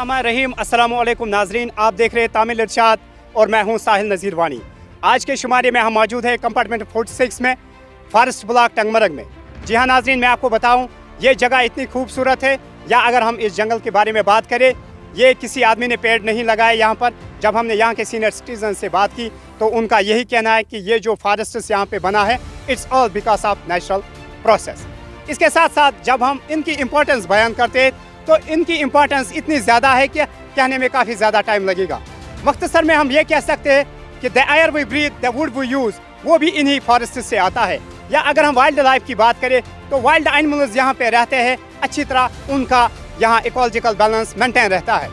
रहीम, अस्सलाम वालेकुम नाजरीन। आप देख रहे हैं तामिल इरशाद और मैं हूँ साहिल नज़ीर वानी आज के शुमारे में हम मौजूद हैं कंपार्टमेंट 46 में, फॉरेस्ट ब्लॉक टंगमरग में। जी हाँ नाजरीन, मैं आपको बताऊँ, ये जगह इतनी खूबसूरत है, या अगर हम इस जंगल के बारे में बात करें, ये किसी आदमी ने पेड़ नहीं लगाए यहाँ पर। जब हमने यहाँ के सीनियर सिटीजन से बात की तो उनका यही कहना है कि ये जो फॉरेस्ट यहाँ पे बना है, it's all because of natural process. इसके साथ साथ जब हम इनकी इम्पोर्टेंस बयान करते हैं तो इनकी इम्पोर्टेंस इतनी ज़्यादा है कि कहने में काफ़ी ज़्यादा टाइम लगेगा। मख्तसर में हम ये कह सकते हैं कि the air we breathe the wood we use वो भी इन्हीं फॉरेस्ट से आता है। या अगर हम वाइल्ड लाइफ की बात करें तो वाइल्ड एनिमल्स यहाँ पे रहते हैं। अच्छी तरह उनका यहाँ इकोलॉजिकल बैलेंस मेंटेन रहता है।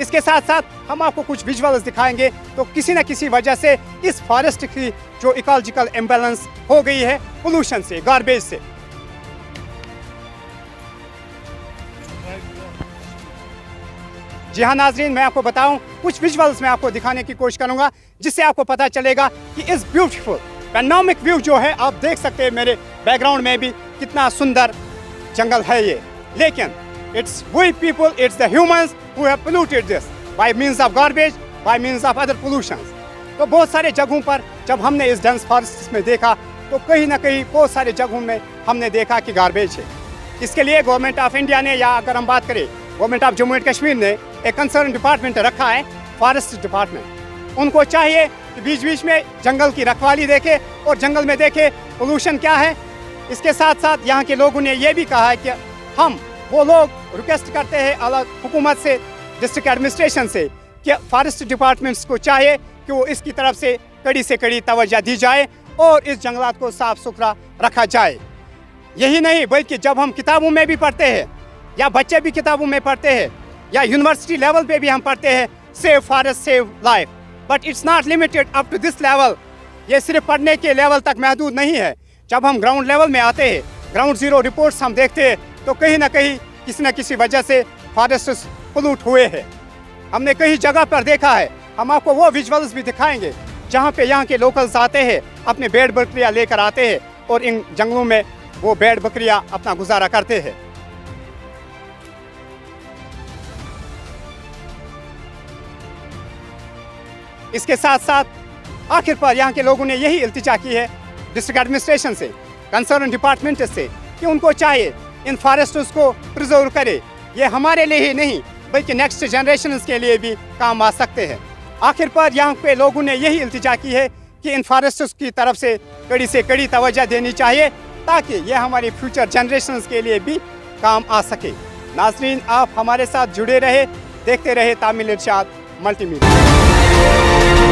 इसके साथ साथ हम आपको कुछ विजुअल्स दिखाएँगे। तो किसी न किसी वजह से इस फॉरेस्ट की जो इकोलॉजिकल इम्बेलेंस हो गई है पोल्यूशन से गार्बेज से। जी हाँ नाजरीन, मैं आपको बताऊँ, कुछ विजुअल्स मैं आपको दिखाने की कोशिश करूँगा, जिससे आपको पता चलेगा कि इस ब्यूटीफुल पैनोमिक व्यू जो है, आप देख सकते हैं मेरे बैकग्राउंड में भी कितना सुंदर जंगल है ये। लेकिन it's we people it's the humans who have polluted this by means of garbage by means of other pollution तो बहुत सारे जगहों पर जब हमने इस डेंस फॉरेस्ट में देखा तो कहीं ना कहीं बहुत सारे जगहों में हमने देखा कि गार्बेज है। इसके लिए गवर्नमेंट ऑफ़ इंडिया ने, या अगर हम बात करें government of Jammu and Kashmir ने एक कंसर्न डिपार्टमेंट रखा है फॉरेस्ट डिपार्टमेंट उनको चाहिए कि बीच बीच में जंगल की रखवाली देखे और जंगल में देखे पोल्यूशन क्या है। इसके साथ साथ यहाँ के लोगों ने ये भी कहा है कि हम वो लोग रिक्वेस्ट करते हैं अलग हुकूमत से डिस्ट्रिक्ट एडमिनिस्ट्रेशन से, कि फॉरेस्ट डिपार्टमेंट्स को चाहिए कि वो इसकी तरफ़ से कड़ी से कड़ी तवज्जो दी जाए और इस जंगलात को साफ़ सुथरा रखा जाए। यही नहीं, बल्कि जब हम किताबों में भी पढ़ते हैं, या बच्चे भी किताबों में पढ़ते हैं या यूनिवर्सिटी लेवल पे भी हम पढ़ते हैं save forest save life but it's not limited up to this level ये सिर्फ़ पढ़ने के लेवल तक महदूद नहीं है। जब हम ग्राउंड लेवल में आते हैं ग्राउंड ज़ीरो रिपोर्ट्स हम देखते हैं तो कहीं ना कहीं किसी न किसी वजह से फॉरेस्ट पोलूट हुए हैं। हमने कई जगह पर देखा है। हम आपको वो विजुअल्स भी दिखाएँगे, जहाँ पे यहाँ के लोकल्स आते हैं, अपने बेड बकरियाँ लेकर आते हैं और इन जंगलों में वो बेड बकरियाँ अपना गुजारा करते हैं। इसके साथ साथ आखिर पर यहाँ के लोगों ने यही इल्तिजा की है डिस्ट्रिक्ट एडमिनिस्ट्रेशन से कंसर्न डिपार्टमेंट से कि उनको चाहिए इन फॉरेस्ट्स को प्रिजर्व करे। ये हमारे लिए ही नहीं, बल्कि नेक्स्ट जनरेशन के लिए भी काम आ सकते हैं। आखिर पर यहाँ पे लोगों ने यही इल्तिजा की है कि इन फॉरेस्ट्स की तरफ़ से कड़ी से कड़ी तवज्जो देनी चाहिए ताकि ये हमारे फ्यूचर जनरेशन के लिए भी काम आ सके। नाजरीन, आप हमारे साथ जुड़े रहे, देखते रहे तामिल इरशाद मल्टीमीडिया Thank you.